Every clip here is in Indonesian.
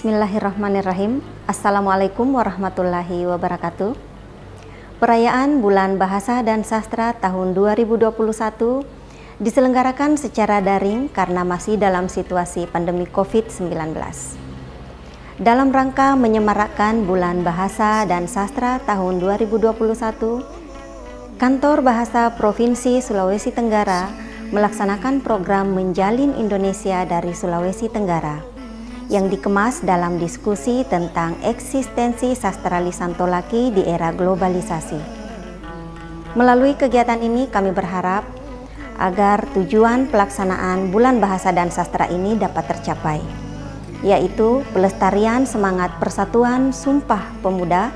Bismillahirrahmanirrahim. Assalamualaikum warahmatullahi wabarakatuh. Perayaan Bulan Bahasa dan Sastra tahun 2021 diselenggarakan secara daring karena masih dalam situasi pandemi COVID-19. Dalam rangka menyemarakkan Bulan Bahasa dan Sastra tahun 2021, Kantor Bahasa Provinsi Sulawesi Tenggara melaksanakan program Menjalin Indonesia dari Sulawesi Tenggara yang dikemas dalam diskusi tentang eksistensi sastra lisan Tolaki di era globalisasi. Melalui kegiatan ini kami berharap agar tujuan pelaksanaan Bulan Bahasa dan Sastra ini dapat tercapai, yaitu pelestarian semangat persatuan Sumpah Pemuda,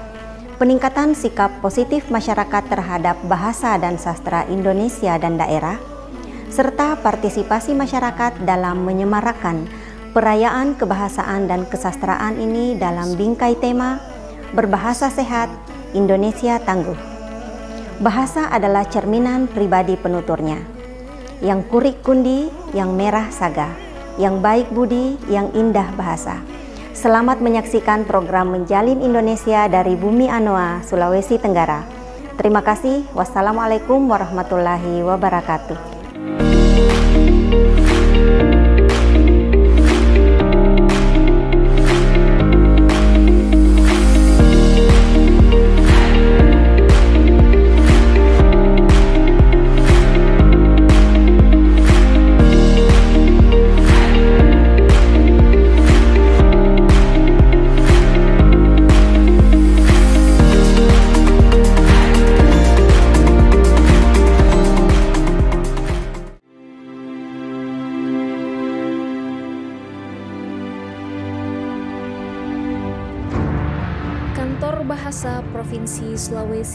peningkatan sikap positif masyarakat terhadap bahasa dan sastra Indonesia dan daerah, serta partisipasi masyarakat dalam menyemarakan Perayaan kebahasaan dan kesastraan ini dalam bingkai tema Berbahasa Sehat, Indonesia Tangguh. Bahasa adalah cerminan pribadi penuturnya. Yang kurik kundi, yang merah saga, yang baik budi, yang indah bahasa. Selamat menyaksikan program Menjalin Indonesia dari Bumi Anoa, Sulawesi Tenggara. Terima kasih. Wassalamualaikum warahmatullahi wabarakatuh.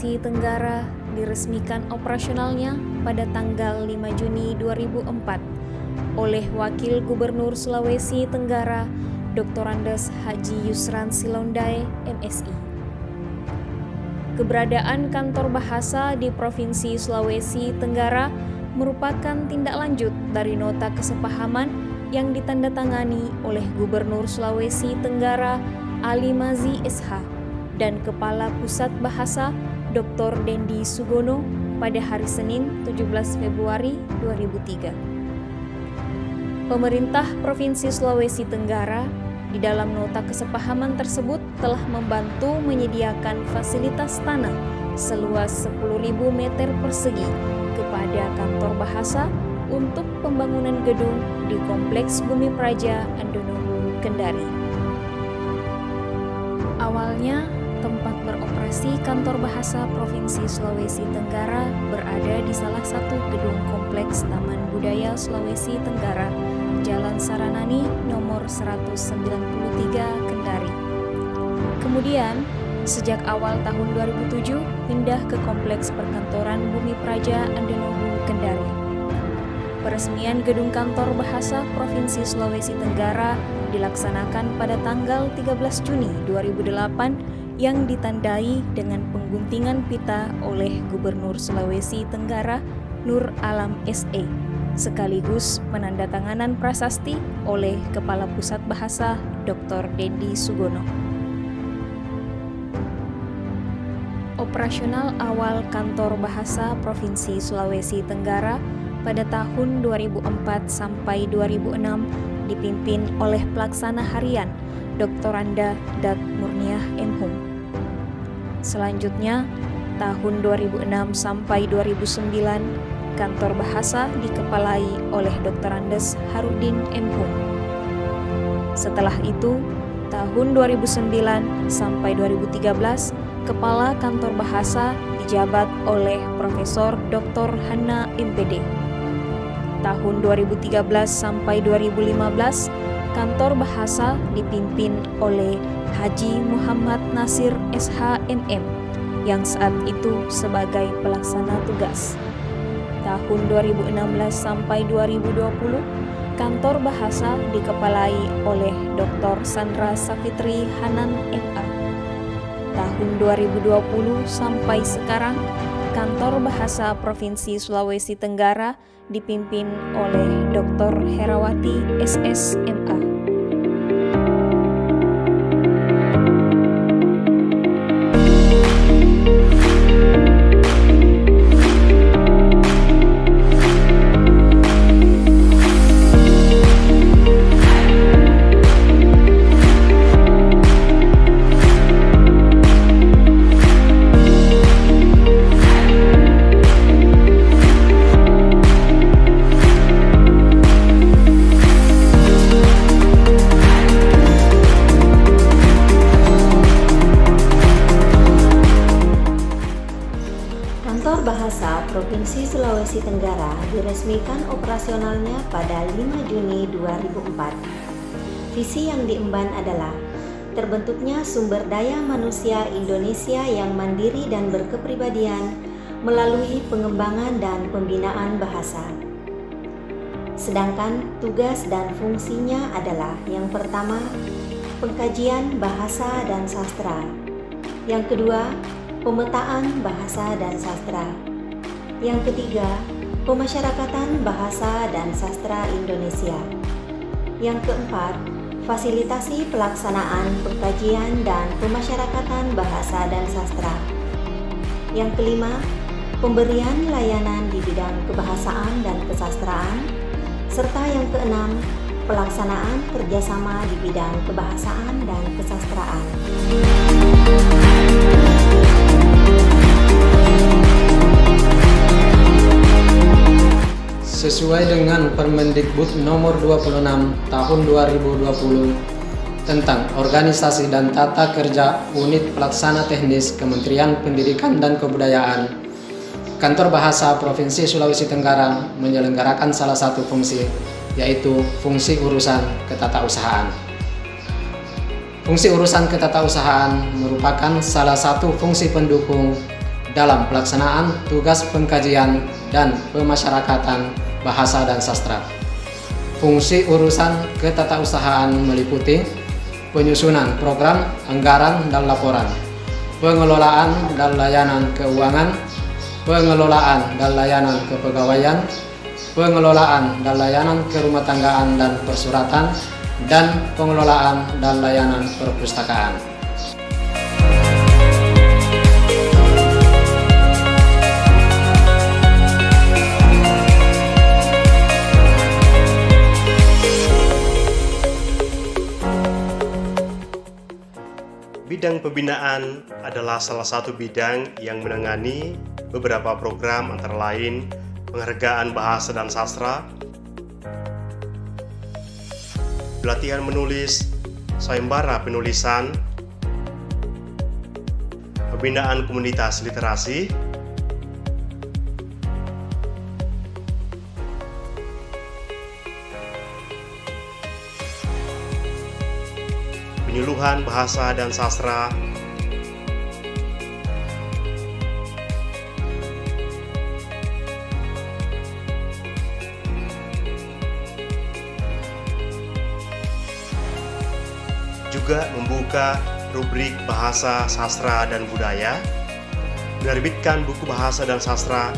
Sulawesi Tenggara diresmikan operasionalnya pada tanggal 5 Juni 2004 oleh Wakil Gubernur Sulawesi Tenggara Dr. Andes Haji Yusran Silondai, MSI. Keberadaan kantor bahasa di Provinsi Sulawesi Tenggara merupakan tindak lanjut dari nota kesepahaman yang ditandatangani oleh Gubernur Sulawesi Tenggara Ali Mazi SH dan Kepala Pusat Bahasa Dr. Dendi Sugono pada hari Senin 17 Februari 2003. Pemerintah Provinsi Sulawesi Tenggara di dalam nota kesepahaman tersebut telah membantu menyediakan fasilitas tanah seluas 10.000 meter persegi kepada kantor bahasa untuk pembangunan gedung di Kompleks Bumi Praja Andonohu, Kendari. Awalnya, tempat beroperasi kantor bahasa Provinsi Sulawesi Tenggara berada di salah satu gedung kompleks Taman Budaya Sulawesi Tenggara, Jalan Saranani nomor 193 Kendari. Kemudian, sejak awal tahun 2007 pindah ke kompleks perkantoran Bumi Praja Andenohu Kendari. Peresmian gedung kantor bahasa Provinsi Sulawesi Tenggara dilaksanakan pada tanggal 13 Juni 2008 yang ditandai dengan pengguntingan pita oleh Gubernur Sulawesi Tenggara Nur Alam SE sekaligus penandatanganan prasasti oleh Kepala Pusat Bahasa Dr. Dendi Sugono. Operasional awal Kantor Bahasa Provinsi Sulawesi Tenggara pada tahun 2004 sampai 2006 dipimpin oleh pelaksana harian Dr. Anda Dat Murniah M. Selanjutnya, tahun 2006 sampai 2009, kantor bahasa dikepalai oleh Dr. Andes Harudin. Hum. Setelah itu, tahun 2009 sampai 2013, kepala kantor bahasa dijabat oleh Profesor Dr. Hanna MPD. Tahun 2013 sampai 2015, kantor bahasa dipimpin oleh Haji Muhammad Nasir SHMM yang saat itu sebagai pelaksana tugas. Tahun 2016 sampai 2020, kantor bahasa dikepalai oleh Dr. Sandra Safitri Hanan MA. Tahun 2020 sampai sekarang, kantor bahasa Provinsi Sulawesi Tenggara dipimpin oleh Dr. Herawati SSMA. Tenggara diresmikan operasionalnya pada 5 Juni 2004. Visi yang diemban adalah terbentuknya sumber daya manusia Indonesia yang mandiri dan berkepribadian melalui pengembangan dan pembinaan bahasa. Sedangkan tugas dan fungsinya adalah yang pertama, pengkajian bahasa dan sastra. Yang kedua, pemetaan bahasa dan sastra. Yang ketiga, pemasyarakatan bahasa dan sastra Indonesia. Yang keempat, fasilitasi pelaksanaan pengkajian dan pemasyarakatan bahasa dan sastra. Yang kelima, pemberian layanan di bidang kebahasaan dan kesastraan, serta yang keenam, pelaksanaan kerjasama di bidang kebahasaan dan kesastraan. Sesuai dengan Permendikbud nomor 26 tahun 2020 tentang organisasi dan tata kerja unit pelaksana teknis Kementerian Pendidikan dan Kebudayaan. Kantor Bahasa Provinsi Sulawesi Tenggara menyelenggarakan salah satu fungsi, yaitu fungsi urusan ketatausahaan. Fungsi urusan ketatausahaan merupakan salah satu fungsi pendukung dalam pelaksanaan tugas pengkajian dan pemasyarakatan bahasa dan sastra. Fungsi urusan ketatausahaan meliputi penyusunan program, anggaran, dan laporan, pengelolaan dan layanan keuangan, pengelolaan dan layanan kepegawaian, pengelolaan dan layanan kerumah tanggaan dan persuratan, dan pengelolaan dan layanan perpustakaan. Bidang pembinaan adalah salah satu bidang yang menangani beberapa program antara lain penghargaan bahasa dan sastra, pelatihan menulis, sayembara penulisan, pembinaan komunitas literasi, penyuluhan bahasa dan sastra, juga membuka rubrik bahasa, sastra, dan budaya, menerbitkan buku bahasa dan sastra,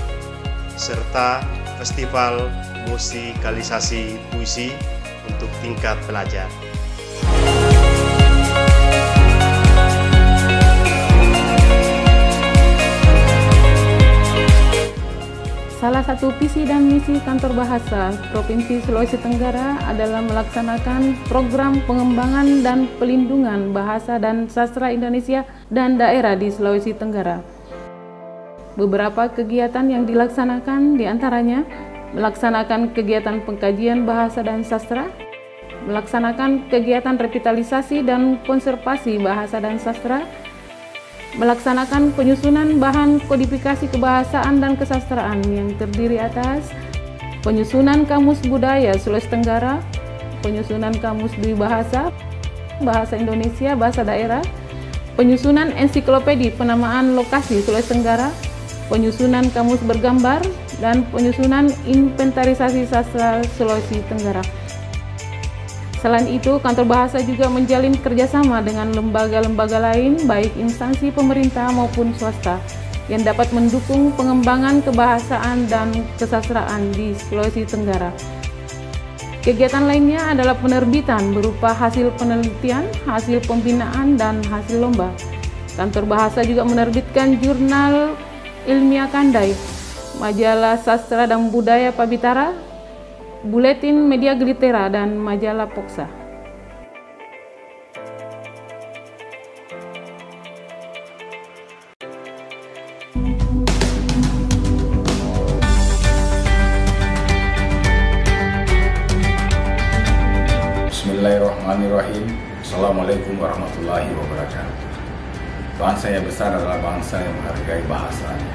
serta festival musikalisasi puisi untuk tingkat pelajar. Salah satu visi dan misi Kantor Bahasa Provinsi Sulawesi Tenggara adalah melaksanakan program pengembangan dan pelindungan bahasa dan sastra Indonesia dan daerah di Sulawesi Tenggara. Beberapa kegiatan yang dilaksanakan di antaranya melaksanakan kegiatan pengkajian bahasa dan sastra, melaksanakan kegiatan revitalisasi dan konservasi bahasa dan sastra, melaksanakan penyusunan bahan kodifikasi kebahasaan dan kesastraan yang terdiri atas penyusunan kamus budaya Sulawesi Tenggara, penyusunan kamus dwi bahasa, bahasa Indonesia, bahasa daerah, penyusunan ensiklopedi penamaan lokasi Sulawesi Tenggara, penyusunan kamus bergambar, dan penyusunan inventarisasi sastra Sulawesi Tenggara. Selain itu, kantor bahasa juga menjalin kerjasama dengan lembaga-lembaga lain, baik instansi pemerintah maupun swasta, yang dapat mendukung pengembangan kebahasaan dan kesastraan di Sulawesi Tenggara. Kegiatan lainnya adalah penerbitan berupa hasil penelitian, hasil pembinaan, dan hasil lomba. Kantor bahasa juga menerbitkan jurnal ilmiah kandai, majalah sastra dan budaya Pabitara, Buletin Media Glitera dan majalah Poksa. Bismillahirrahmanirrahim. Assalamualaikum warahmatullahi wabarakatuh. Bangsa yang besar adalah bangsa yang menghargai bahasanya.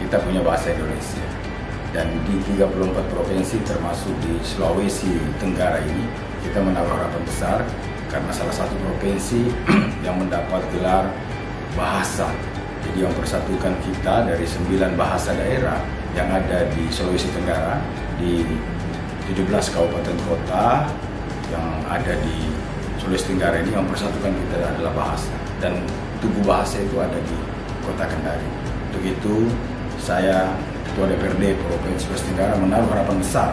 kita punya bahasa Indonesia. Dan di 34 provinsi termasuk di Sulawesi Tenggara ini kita menaruh harapan besar karena salah satu provinsi yang mendapat gelar bahasa. Jadi yang persatukan kita dari sembilan bahasa daerah yang ada di Sulawesi Tenggara di 17 kabupaten kota yang ada di Sulawesi Tenggara ini yang persatukan kita adalah bahasa dan tubuh bahasa itu ada di kota Kendari. Untuk itu saya Ketua DPRD Provinsi Sulawesi Tenggara menaruh harapan besar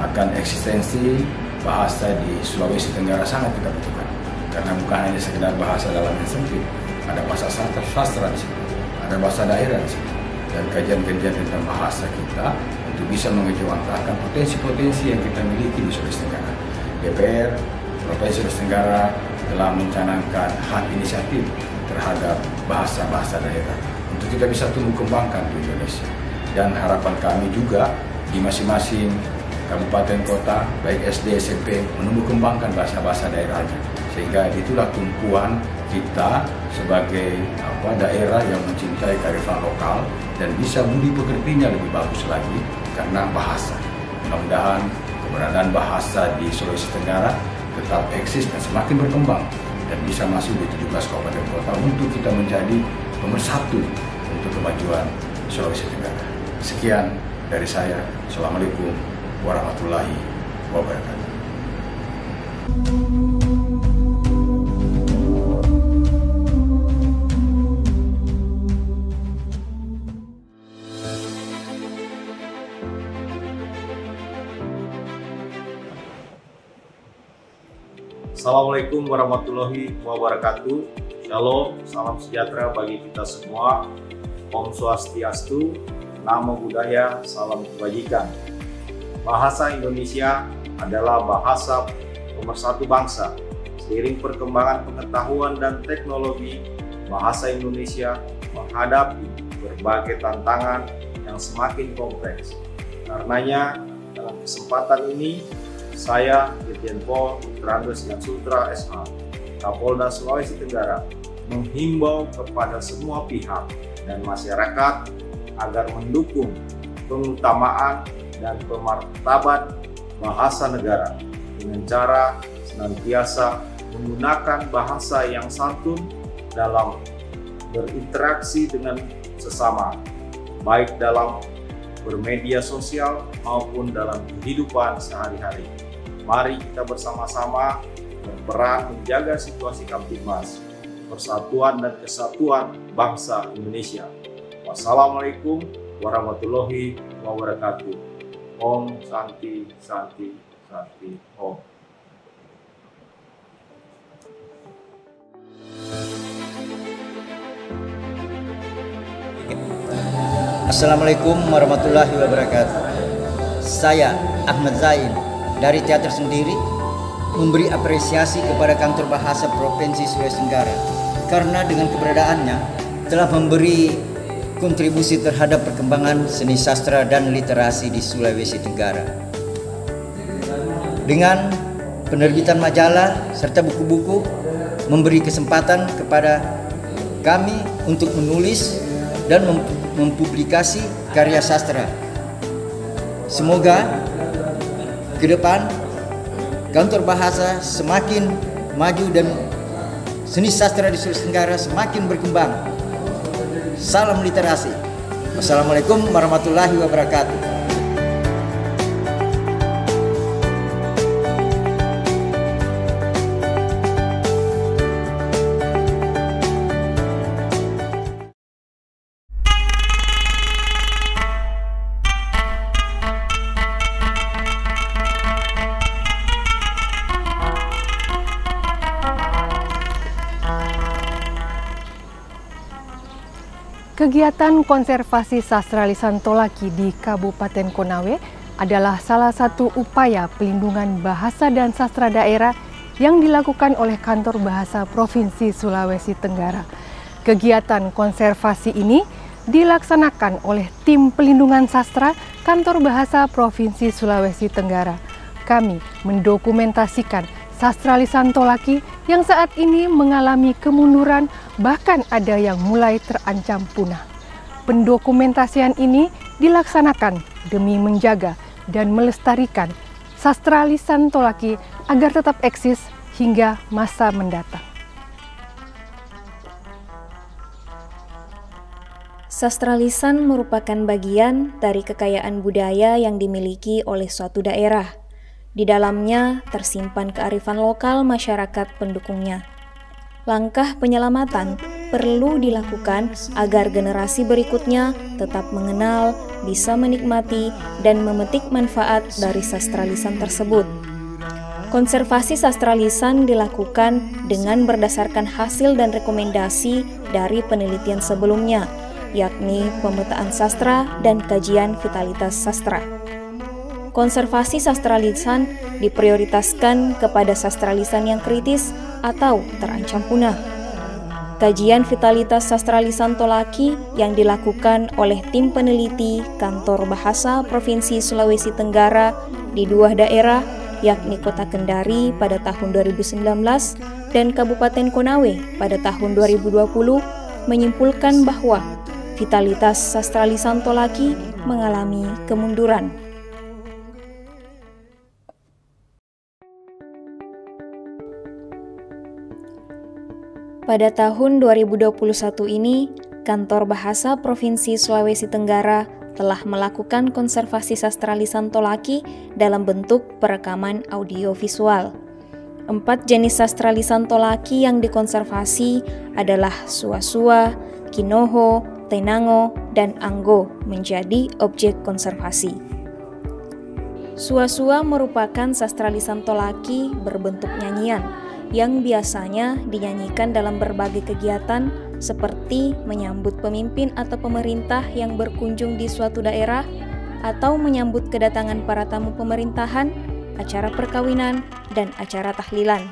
akan eksistensi bahasa di Sulawesi Tenggara sangat kita butuhkan. Karena bukan hanya sekedar bahasa dalam yang sempit, ada bahasa sastra, sastra di situ, ada bahasa daerah di situ, dan kajian-kajian tentang bahasa kita untuk bisa mengejawantahkan potensi-potensi yang kita miliki di Sulawesi Tenggara. DPR Provinsi Sulawesi Tenggara telah mencanangkan hak inisiatif terhadap bahasa-bahasa daerah untuk kita bisa tumbuh kembangkan di Indonesia dan harapan kami juga di masing-masing kabupaten kota baik SD SMP menumbuh kembangkan bahasa-bahasa daerahnya sehingga itulah tumpuan kita sebagai apa daerah yang mencintai kearifan lokal dan bisa budi pekertinya lebih bagus lagi karena bahasa mudah-mudahan keberadaan bahasa di Sulawesi Tenggara tetap eksis dan semakin berkembang dan bisa masuk di 17 kabupaten kota untuk kita menjadi nomor satu untuk kemajuan Sulawesi Tenggara. Sekian dari saya. Assalamualaikum warahmatullahi wabarakatuh. Assalamualaikum warahmatullahi wabarakatuh. Shalom, salam sejahtera bagi kita semua. Om Swastiastu, Namo Buddhaya, salam kebajikan. Bahasa Indonesia adalah bahasa pemersatu bangsa. Seiring perkembangan pengetahuan dan teknologi, bahasa Indonesia menghadapi berbagai tantangan yang semakin kompleks. Karenanya, dalam kesempatan ini, saya Irjen Pol Yan Sutra SH, Kapolda Sulawesi Tenggara, menghimbau kepada semua pihak dan masyarakat agar mendukung pengutamaan dan pemartabat bahasa negara dengan cara senantiasa menggunakan bahasa yang santun dalam berinteraksi dengan sesama, baik dalam bermedia sosial maupun dalam kehidupan sehari-hari. Mari kita bersama-sama berperan menjaga situasi Kamtibmas, persatuan dan kesatuan bangsa Indonesia. Wassalamualaikum warahmatullahi wabarakatuh. Om Santi Santi Santi Om. Assalamualaikum warahmatullahi wabarakatuh. Saya Ahmad Zain dari teater sendiri memberi apresiasi kepada kantor bahasa Provinsi Sulawesi Tenggara karena dengan keberadaannya telah memberi kontribusi terhadap perkembangan seni sastra dan literasi di Sulawesi Tenggara. Dengan penerbitan majalah serta buku-buku memberi kesempatan kepada kami untuk menulis dan mempublikasi karya sastra. Semoga ke depan kantor bahasa semakin maju dan seni sastra di Sulawesi Tenggara semakin berkembang. Salam literasi. Wassalamualaikum warahmatullahi wabarakatuh. Kegiatan konservasi sastra lisan Tolaki di Kabupaten Konawe adalah salah satu upaya pelindungan bahasa dan sastra daerah yang dilakukan oleh Kantor Bahasa Provinsi Sulawesi Tenggara. Kegiatan konservasi ini dilaksanakan oleh tim pelindungan sastra Kantor Bahasa Provinsi Sulawesi Tenggara. Kami mendokumentasikan sastra lisan Tolaki yang saat ini mengalami kemunduran bahkan ada yang mulai terancam punah. pendokumentasian ini dilaksanakan demi menjaga dan melestarikan sastra lisan Tolaki agar tetap eksis hingga masa mendatang. Sastra lisan merupakan bagian dari kekayaan budaya yang dimiliki oleh suatu daerah. Di dalamnya tersimpan kearifan lokal masyarakat pendukungnya. Langkah penyelamatan perlu dilakukan agar generasi berikutnya tetap mengenal, bisa menikmati, dan memetik manfaat dari sastra lisan tersebut. Konservasi sastra lisan dilakukan dengan berdasarkan hasil dan rekomendasi dari penelitian sebelumnya, yakni pemetaan sastra dan kajian vitalitas sastra konservasi sastra lisan diprioritaskan kepada sastra lisan yang kritis atau terancam punah. Kajian vitalitas sastra lisan Tolaki yang dilakukan oleh tim peneliti Kantor Bahasa Provinsi Sulawesi Tenggara di dua daerah yakni Kota Kendari pada tahun 2019 dan Kabupaten Konawe pada tahun 2020 menyimpulkan bahwa vitalitas sastra lisan Tolaki mengalami kemunduran. Pada tahun 2021 ini, Kantor Bahasa Provinsi Sulawesi Tenggara telah melakukan konservasi sastra lisan Tolaki dalam bentuk perekaman audiovisual. Empat jenis sastra lisan Tolaki yang dikonservasi adalah Suasua, Kinoho, Tenango, dan Anggo menjadi objek konservasi. Suasua merupakan sastra lisan Tolaki berbentuk nyanyian yang biasanya dinyanyikan dalam berbagai kegiatan seperti menyambut pemimpin atau pemerintah yang berkunjung di suatu daerah atau menyambut kedatangan para tamu pemerintahan, acara perkawinan, dan acara tahlilan.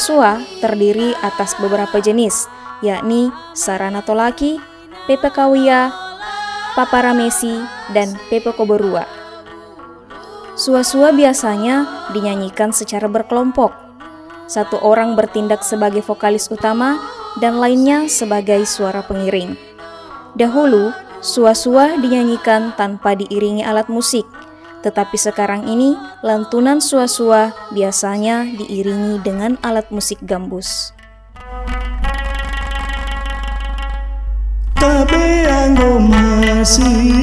Suasua terdiri atas beberapa jenis, yakni Sarana Tolaki, Pepe Kawia, Paparamesi, dan Pepe Koborua. Suasua biasanya dinyanyikan secara berkelompok. Satu orang bertindak sebagai vokalis utama dan lainnya sebagai suara pengiring. Dahulu, suasua dinyanyikan tanpa diiringi alat musik, tetapi sekarang ini, lantunan sua-sua biasanya diiringi dengan alat musik gambus. Tapi anggo masih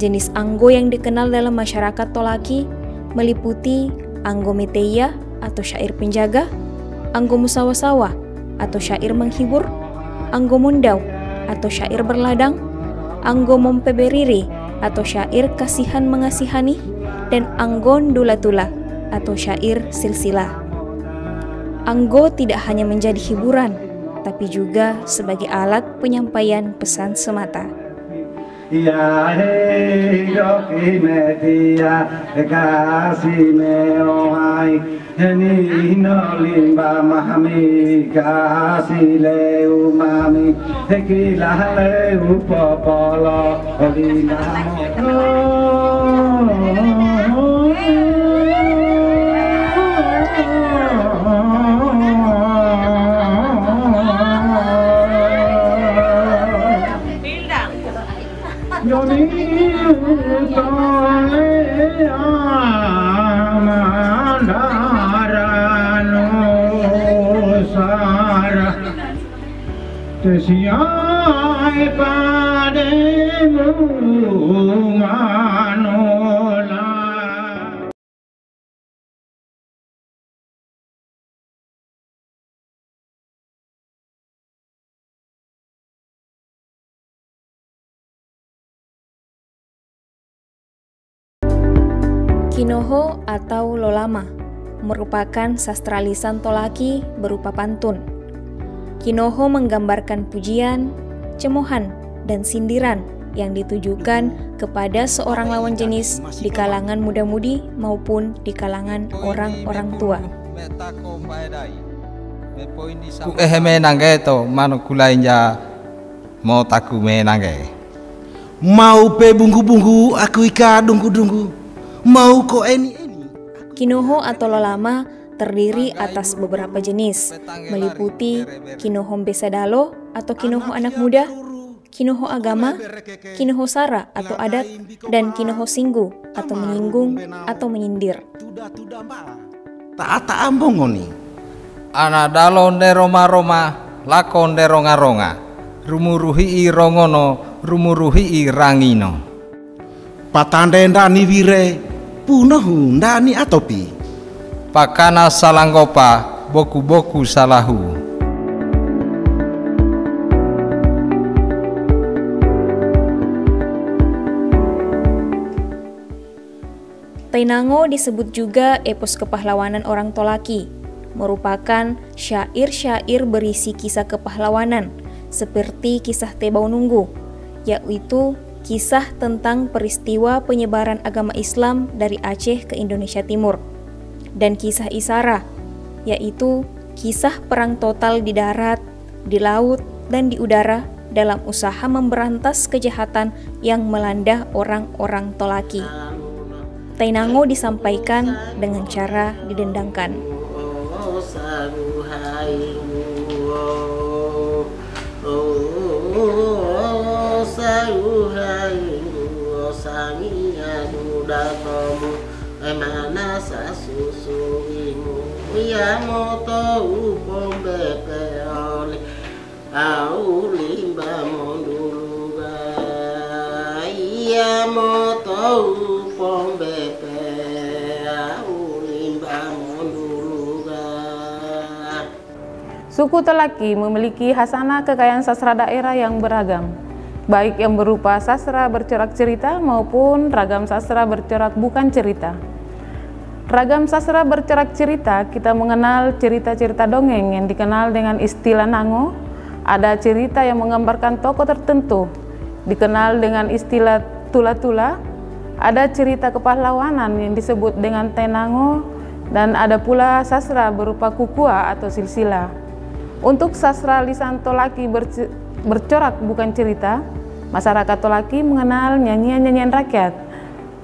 Jenis anggo yang dikenal dalam masyarakat Tolaki meliputi anggo meteia atau syair penjaga, anggo musawa-sawa atau syair menghibur, anggo mundau atau syair berladang, anggo mompeberiri atau syair kasihan mengasihani, dan anggon dulatula atau syair silsilah. Anggo tidak hanya menjadi hiburan, tapi juga sebagai alat penyampaian pesan semata. ya he yo ki me dia kasi me ohai jeni no limba mahami kasi le umami ki la le upopolo oli na mo आ नो सारा। तो Kinoho atau Lolama merupakan sastra lisan Tolaki berupa pantun Kinoho menggambarkan pujian, cemohan, dan sindiran yang ditujukan kepada seorang lawan jenis di kalangan muda-mudi maupun di kalangan orang-orang tua. Ku nangge to mano kulai ja mau taku me nangge. Mau pe bungku-bungku aku ika dungku-dungku. Mau ko eni eni. Kinoho atau lolama terdiri atas beberapa jenis, meliputi kinoho besadalo atau kinoho anak muda, kinoho agama, kinoho sara atau adat, dan kinoho singgu atau menyinggung atau menyindir. Tak ambong ngoni. Ana dalon de roma roma, lakon de ronga ronga, rumuruhi i rongono, rumuruhi i rangino. Patande ndani wire, punohu ndani atopi pakana salanggopa boku-boku salahu. Tainango disebut juga epos kepahlawanan orang Tolaki, merupakan syair-syair berisi kisah kepahlawanan, seperti kisah Tebau Nunggu, yaitu kisah tentang peristiwa penyebaran agama Islam dari Aceh ke Indonesia Timur dan kisah Isara, yaitu kisah perang total di darat, di laut, dan di udara dalam usaha memberantas kejahatan yang melanda orang-orang Tolaki. Tainango disampaikan dengan cara didendangkan. Suku Telaki memiliki hasana kekayaan sastra daerah yang beragam baik yang berupa sastra bercorak cerita maupun ragam sastra bercorak bukan cerita. Ragam sastra bercerak cerita, kita mengenal cerita-cerita dongeng yang dikenal dengan istilah nango. Ada cerita yang menggambarkan tokoh tertentu, dikenal dengan istilah tula-tula. Ada cerita kepahlawanan yang disebut dengan tenango, dan ada pula sastra berupa kukua atau silsila. Untuk sastra lisan Tolaki bercorak bukan cerita, masyarakat Tolaki mengenal nyanyian-nyanyian rakyat,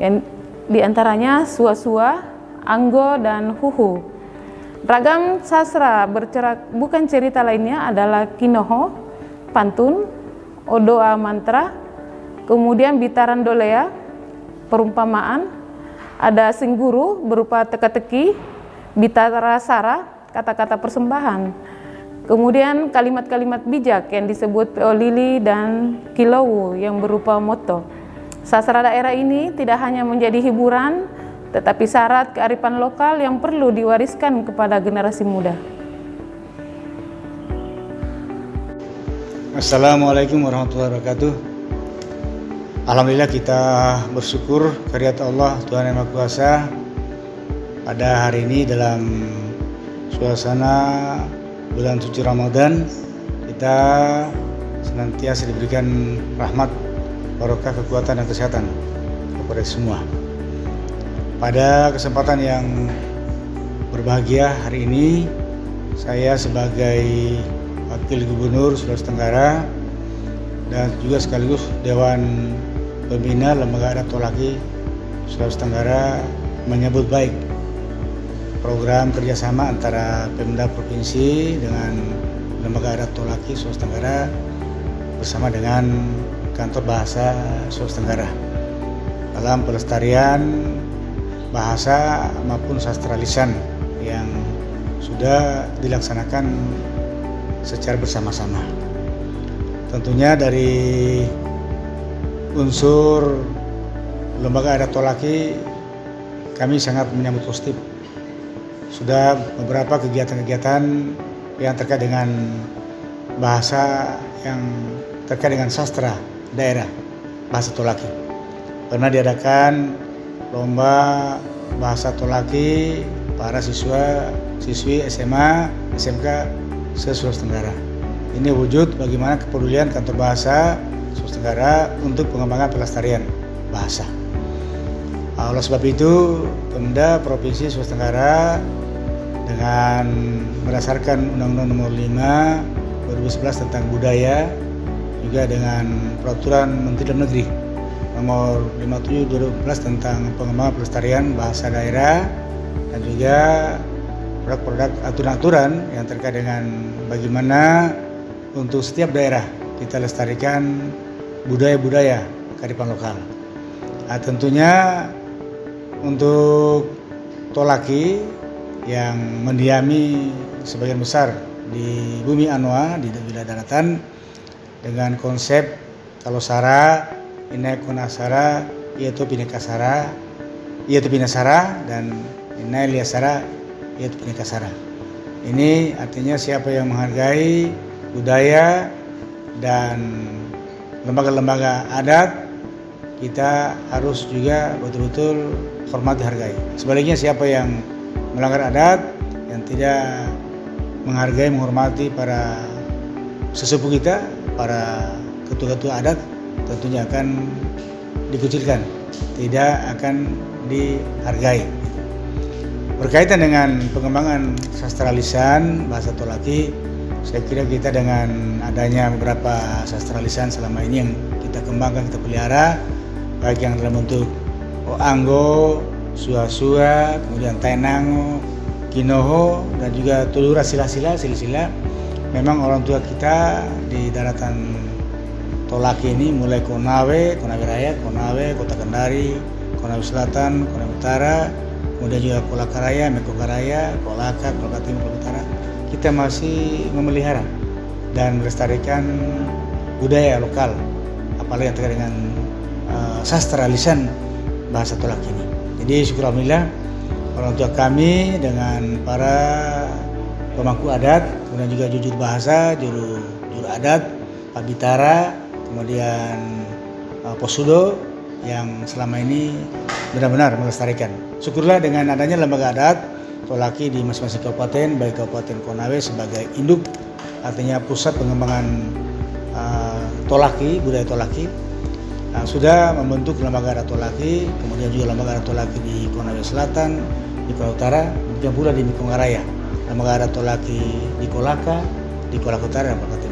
yang di antaranya sua-sua, Anggo, dan Huhu. Ragam sastra bercerak bukan cerita lainnya adalah Kinoho, Pantun, Odoa Mantra, kemudian Bitaran Dolea, perumpamaan, ada Singguru berupa teka-teki, Bitara Sara, kata-kata persembahan, kemudian kalimat-kalimat bijak yang disebut Peolili dan Kilowu yang berupa moto. Sastra daerah ini tidak hanya menjadi hiburan, tetapi syarat kearifan lokal yang perlu diwariskan kepada generasi muda. Assalamualaikum warahmatullahi wabarakatuh. Alhamdulillah kita bersyukur karya Allah Tuhan Yang Maha Kuasa pada hari ini dalam suasana bulan suci Ramadan kita senantiasa diberikan rahmat barokah kekuatan dan kesehatan kepada semua. Pada kesempatan yang berbahagia hari ini, saya sebagai Wakil Gubernur Sulawesi Tenggara dan juga sekaligus Dewan Pembina Lembaga Adat Tolaki Sulawesi Tenggara menyebut baik program kerjasama antara Pemda Provinsi dengan Lembaga Adat Tolaki Sulawesi Tenggara bersama dengan Kantor Bahasa Sulawesi Tenggara. Dalam pelestarian bahasa maupun sastra lisan yang sudah dilaksanakan secara bersama-sama. Tentunya dari unsur Lembaga Adat Tolaki kami sangat menyambut positif. Sudah beberapa kegiatan-kegiatan yang terkait dengan bahasa yang terkait dengan sastra daerah bahasa Tolaki. Pernah diadakan lomba bahasa Tolaki para siswa siswi SMA SMK Sulawesi Tenggara. Ini wujud bagaimana kepedulian kantor bahasa Sulawesi Tenggara untuk pengembangan pelestarian bahasa. Oleh sebab itu, Pemda Provinsi Sulawesi Tenggara dengan berdasarkan Undang-Undang Nomor 5 2011 tentang budaya juga dengan peraturan Menteri Dalam Negeri nomor 57 2014 tentang pengembangan pelestarian bahasa daerah dan juga produk-produk aturan-aturan yang terkait dengan bagaimana untuk setiap daerah kita lestarikan budaya-budaya kearifan lokal. Nah, tentunya untuk Tolaki yang mendiami sebagian besar di bumi Anoa di wilayah daratan dengan konsep kalau Sara, Inai Konasara, yaitu Binekasara, yaitu Binasara dan Inai Liasara, yaitu Binekasara. Ini artinya siapa yang menghargai budaya dan lembaga-lembaga adat kita harus juga betul-betul hormati hargai. Sebaliknya siapa yang melanggar adat yang tidak menghargai menghormati para sesepuh kita para ketua-ketua adat tentunya akan dikucilkan, tidak akan dihargai. Berkaitan dengan pengembangan sastra lisan bahasa Tolaki, saya kira kita dengan adanya beberapa sastra lisan selama ini yang kita kembangkan, kita pelihara, baik yang dalam bentuk Oanggo, Sua-sua, kemudian Tainango, Kinoho, dan juga Tulura Sila-sila, Sila-sila, memang orang tua kita di daratan Tolaki ini mulai Konawe, Konawe Raya, Konawe, Kota Kendari, Konawe Selatan, Konawe Utara, kemudian juga Kolaka Raya, Mekoka Raya, Kolaka, Kolaka Timur, Kolaka Utara. Kita masih memelihara dan melestarikan budaya lokal, apalagi yang terkait dengan uh, sastra lisan bahasa Tolaki ini. Jadi syukur Alhamdulillah orang tua kami dengan para pemangku adat, kemudian juga jujur bahasa, juru juru adat, Pak Bitara, kemudian uh, Posudo yang selama ini benar-benar melestarikan. Syukurlah dengan adanya lembaga adat Tolaki di masing-masing kabupaten, baik Kabupaten Konawe sebagai induk, artinya pusat pengembangan uh, Tolaki, budaya Tolaki, uh, sudah membentuk lembaga adat Tolaki, kemudian juga lembaga adat Tolaki di Konawe Selatan, di Konawe Utara, demikian pula di Mikongaraya Lembaga Adat Tolaki di Kolaka, di Kolaka Utara dan Kolaka.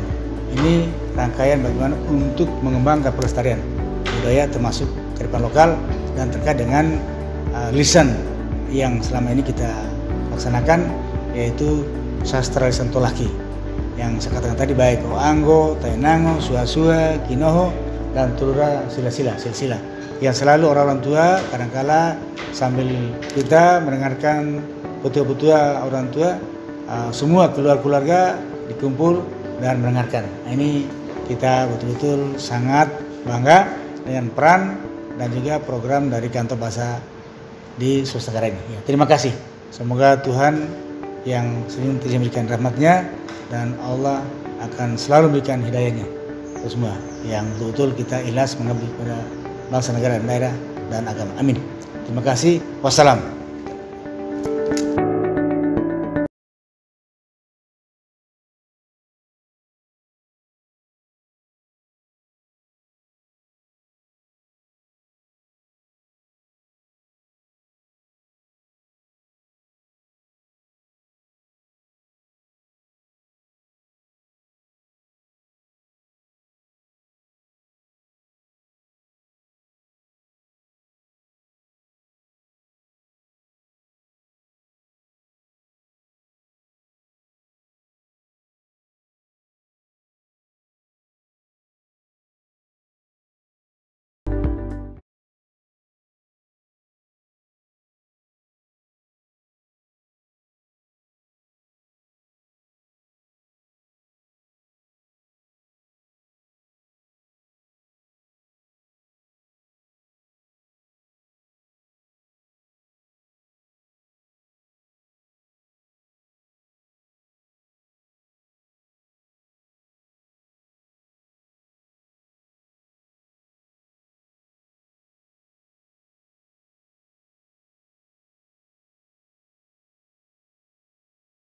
Ini rangkaian bagaimana untuk mengembangkan pelestarian budaya termasuk kearifan lokal dan terkait dengan uh, lisan yang selama ini kita laksanakan yaitu sastra lisan Tolaki. Yang saya katakan tadi baik Oanggo, Tainango, Suasua, Kinoho, dan Tulura Sila-Sila, Silsila yang selalu orang-orang tua kadangkala sambil kita mendengarkan betul-betul orang tua uh, semua keluarga-keluarga dikumpul dan mendengarkan. Nah, ini kita betul-betul sangat bangga dengan peran dan juga program dari kantor bahasa di Sulawesi Tenggara ini. Ya, terima kasih. Semoga Tuhan yang sering memberikan rahmatnya dan Allah akan selalu memberikan hidayahnya untuk semua yang betul-betul kita ikhlas mengabdi kepada bangsa negara dan daerah dan agama. Amin. Terima kasih. Wassalam.